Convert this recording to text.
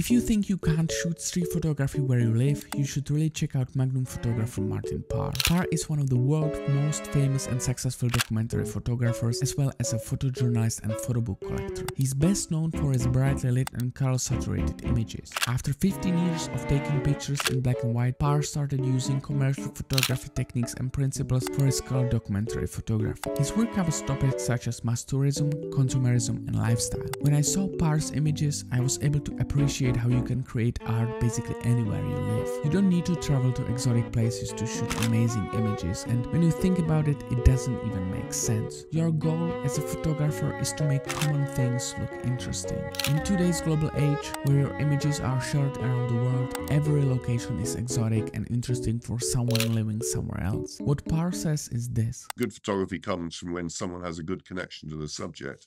If you think you can't shoot street photography where you live, you should really check out Magnum photographer Martin Parr. Parr is one of the world's most famous and successful documentary photographers as well as a photojournalist and photo book collector. He's best known for his brightly lit and color saturated images. After 15 years of taking pictures in black and white, Parr started using commercial photography techniques and principles for his color documentary photography. His work covers topics such as mass tourism, consumerism, and lifestyle. When I saw Parr's images, I was able to appreciate how you can create art basically anywhere you live. You don't need to travel to exotic places to shoot amazing images, and when you think about it, it doesn't even make sense. Your goal as a photographer is to make common things look interesting. In today's global age, where your images are shared around the world, every location is exotic and interesting for someone living somewhere else. What Parr says is this Good photography comes from when someone has a good connection to the subject.